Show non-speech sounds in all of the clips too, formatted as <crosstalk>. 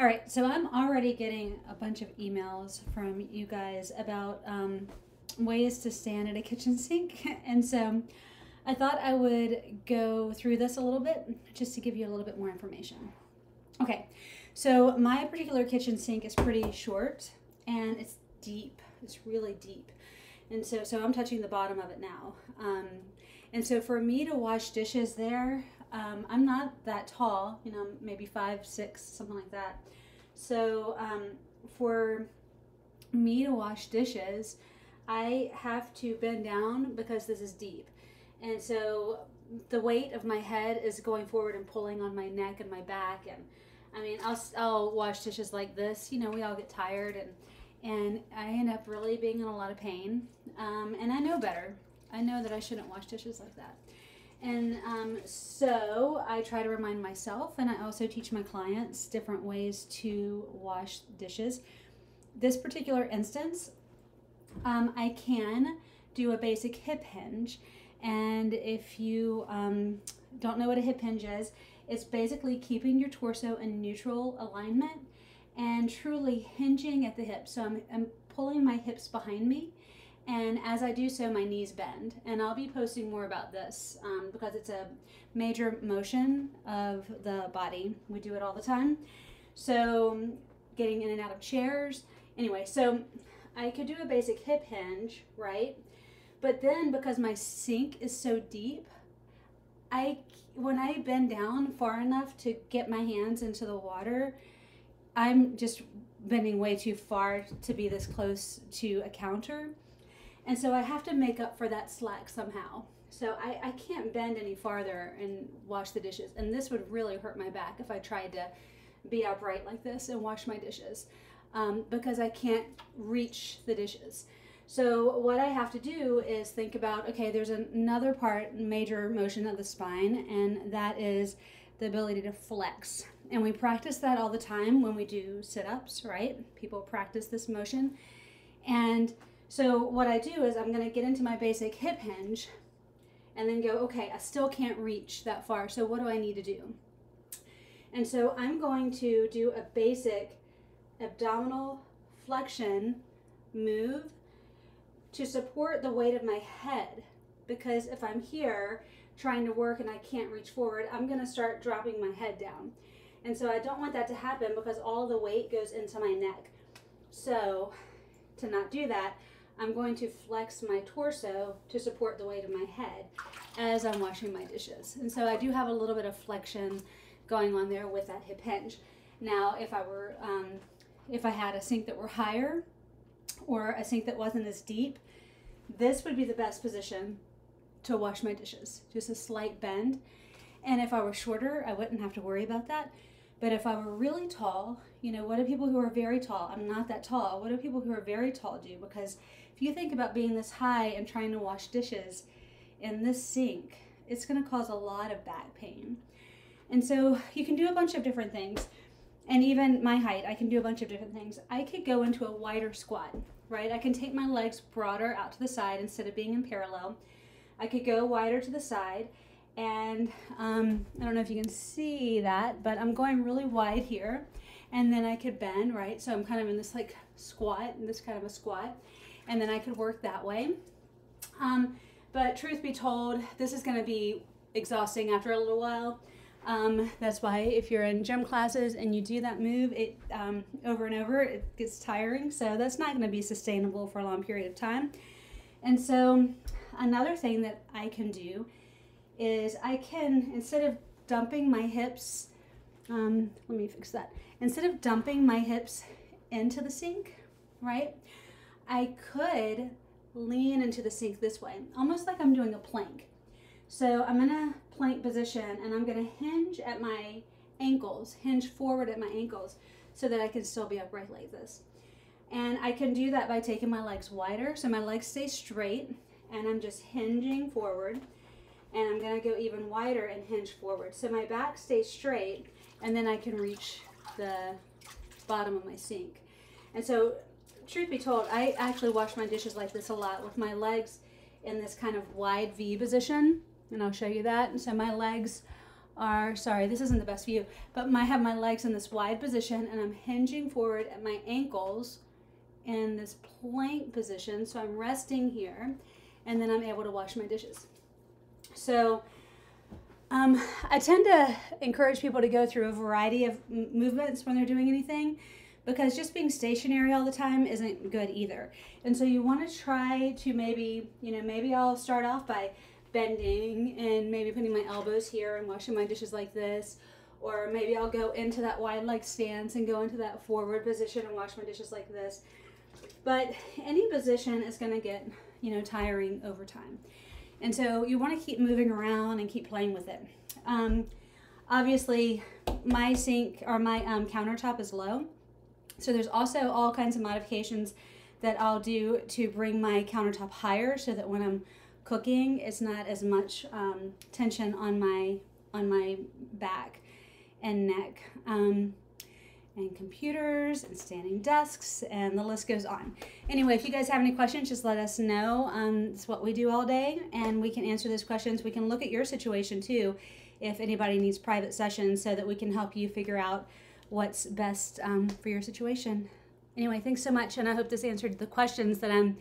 All right, so I'm already getting a bunch of emails from you guys about um, ways to stand at a kitchen sink. <laughs> And so I thought I would go through this a little bit just to give you a little bit more information. Okay, so my particular kitchen sink is pretty short and it's deep. It's really deep. And so, so I'm touching the bottom of it now. Um, and so for me to wash dishes there, um, I'm not that tall, you know, maybe five, six, something like that. So um, for me to wash dishes, I have to bend down because this is deep. And so the weight of my head is going forward and pulling on my neck and my back. And I mean, I'll, I'll wash dishes like this. You know, we all get tired and, and I end up really being in a lot of pain. Um, and I know better. I know that I shouldn't wash dishes like that. And um, so I try to remind myself, and I also teach my clients different ways to wash dishes. This particular instance, um, I can do a basic hip hinge. And if you um, don't know what a hip hinge is, it's basically keeping your torso in neutral alignment and truly hinging at the hip. So I'm, I'm pulling my hips behind me and as I do so, my knees bend. And I'll be posting more about this um, because it's a major motion of the body. We do it all the time. So, getting in and out of chairs. Anyway, so I could do a basic hip hinge, right? But then because my sink is so deep, I when I bend down far enough to get my hands into the water, I'm just bending way too far to be this close to a counter. And so I have to make up for that slack somehow. So I, I can't bend any farther and wash the dishes. And this would really hurt my back if I tried to be upright like this and wash my dishes um, because I can't reach the dishes. So what I have to do is think about, okay, there's another part, major motion of the spine, and that is the ability to flex. And we practice that all the time when we do sit-ups, right? People practice this motion. And so what I do is I'm going to get into my basic hip hinge and then go, okay, I still can't reach that far. So what do I need to do? And so I'm going to do a basic abdominal flexion move to support the weight of my head. Because if I'm here trying to work and I can't reach forward, I'm going to start dropping my head down. And so I don't want that to happen because all the weight goes into my neck. So to not do that, I'm going to flex my torso to support the weight of my head as I'm washing my dishes. And so I do have a little bit of flexion going on there with that hip hinge. Now, if I were, um, if I had a sink that were higher or a sink that wasn't as deep, this would be the best position to wash my dishes. Just a slight bend. And if I were shorter, I wouldn't have to worry about that. But if I were really tall, you know, what do people who are very tall? I'm not that tall. What do people who are very tall do? Because if you think about being this high and trying to wash dishes in this sink, it's going to cause a lot of back pain. And so you can do a bunch of different things. And even my height, I can do a bunch of different things. I could go into a wider squat, right? I can take my legs broader out to the side instead of being in parallel. I could go wider to the side. And um, I don't know if you can see that, but I'm going really wide here. And then I could bend, right? So I'm kind of in this like squat, in this kind of a squat and then I could work that way. Um, but truth be told, this is going to be exhausting after a little while. Um, that's why if you're in gym classes and you do that move it um, over and over, it gets tiring. So that's not going to be sustainable for a long period of time. And so another thing that I can do is I can, instead of dumping my hips, um, let me fix that. Instead of dumping my hips into the sink, right? I could lean into the sink this way, almost like I'm doing a plank. So I'm in a plank position and I'm gonna hinge at my ankles, hinge forward at my ankles so that I can still be upright like this. And I can do that by taking my legs wider so my legs stay straight and I'm just hinging forward and I'm gonna go even wider and hinge forward. So my back stays straight and then I can reach the bottom of my sink. And so truth be told, I actually wash my dishes like this a lot with my legs in this kind of wide V position. And I'll show you that. And so my legs are sorry, this isn't the best view, but I have my legs in this wide position and I'm hinging forward at my ankles in this plank position. So I'm resting here and then I'm able to wash my dishes. So um, I tend to encourage people to go through a variety of movements when they're doing anything because just being stationary all the time isn't good either. And so you want to try to maybe, you know, maybe I'll start off by bending and maybe putting my elbows here and washing my dishes like this. Or maybe I'll go into that wide leg stance and go into that forward position and wash my dishes like this. But any position is going to get, you know, tiring over time. And so you want to keep moving around and keep playing with it. Um, obviously, my sink or my um, countertop is low. So there's also all kinds of modifications that I'll do to bring my countertop higher so that when I'm cooking, it's not as much um, tension on my on my back and neck. Um, and computers and standing desks and the list goes on. Anyway, if you guys have any questions, just let us know. Um, it's what we do all day and we can answer those questions. We can look at your situation too if anybody needs private sessions so that we can help you figure out what's best um, for your situation. Anyway, thanks so much and I hope this answered the questions that I'm,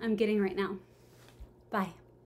I'm getting right now. Bye.